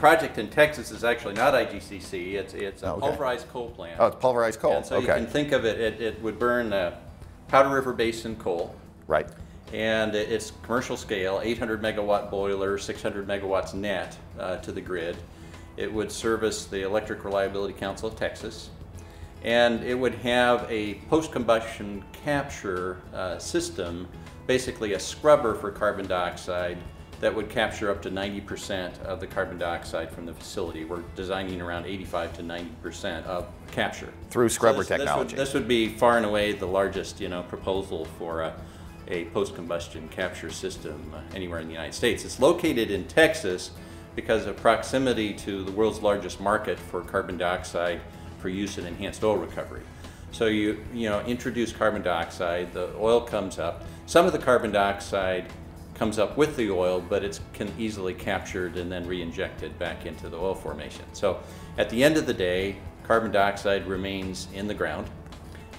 project in Texas is actually not IGCC. It's it's a Oh, okay. pulverized coal plant. Oh, it's pulverized coal. And so you can think of it, it, it would burn uh, Powder River Basin coal. right. And it's commercial scale, 800 megawatt boiler, 600 megawatts net uh, to the grid. It would service the Electric Reliability Council of Texas. And it would have a post-combustion capture uh, system, basically a scrubber for carbon dioxide that would capture up to 90% of the carbon dioxide from the facility. We're designing around 85 to 90% of capture. Through scrubber this- this would- technology. This would be far and away the largest, you know, proposal for a, a post-combustion capture system uh, anywhere in the United States. It's located in Texas because of proximity to the world's largest market for carbon dioxide for use in enhanced oil recovery. So you, you know, introduce carbon dioxide, the oil comes up. Some of the carbon dioxide comes up with the oil, but it's can easily captured and then re-injected back into the oil formation. So at the end of the day, carbon dioxide remains in the ground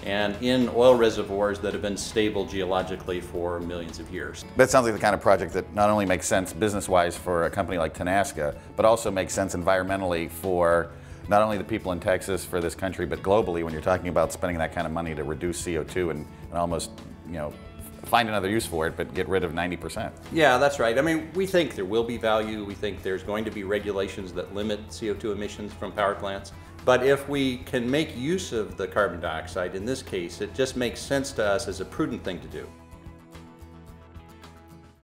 and in oil reservoirs that have been stable geologically for millions of years. That sounds like the kind of project that not only makes sense business-wise for a company like Tenaska, but also makes sense environmentally for not only the people in Texas, for this country, but globally when you're talking about spending that kind of money to reduce CO2 and, and almost, you know, find another use for it, but get rid of 90%. Yeah, that's right. I mean, we think there will be value. We think there's going to be regulations that limit CO2 emissions from power plants. But if we can make use of the carbon dioxide, in this case, it just makes sense to us as a prudent thing to do.